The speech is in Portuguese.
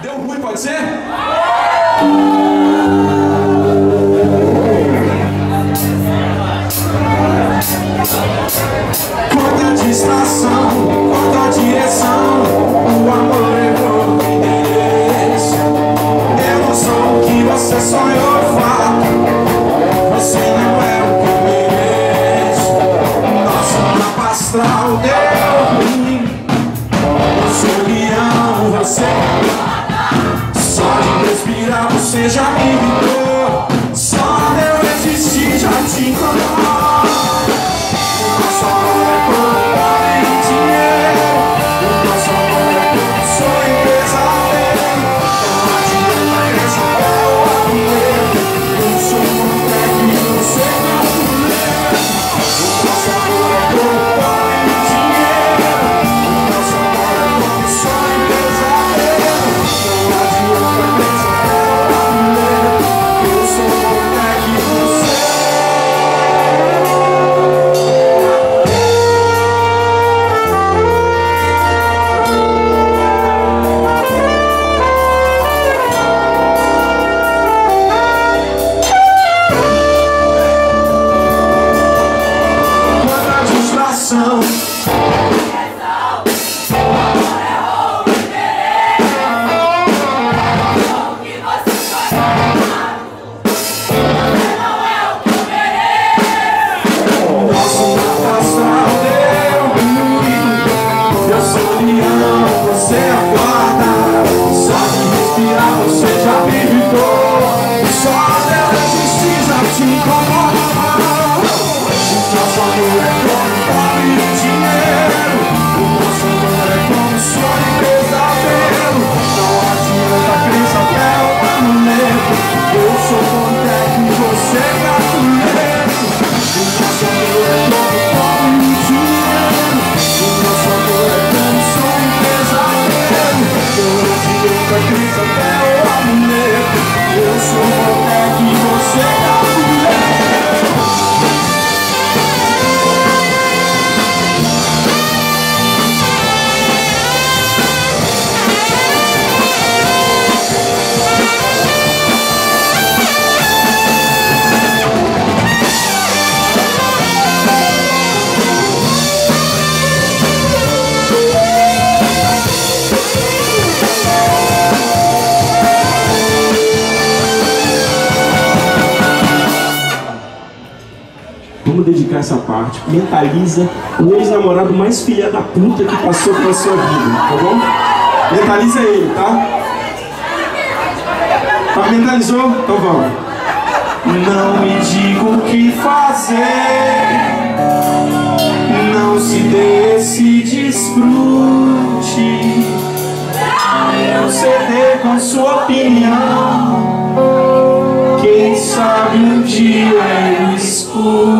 Deu ruim, pode ser? Quanta distração, quanta direção O amor o endereço Eu não sou o que você sonhou, fato Você não é o que eu mereço. Nosso mapa astral deu ruim. Solião, você Só já me irritou acorda. Só de respirar você já me irritou Só de Say Vamos dedicar essa parte. Mentaliza o ex-namorado mais filha da puta que passou pela sua vida, tá bom? Mentaliza ele, tá? Tá, mentalizou? Então vamos. Não me diga o que fazer Não se dê esse desfrute Eu ceder com sua opinião Quem sabe um dia eu escute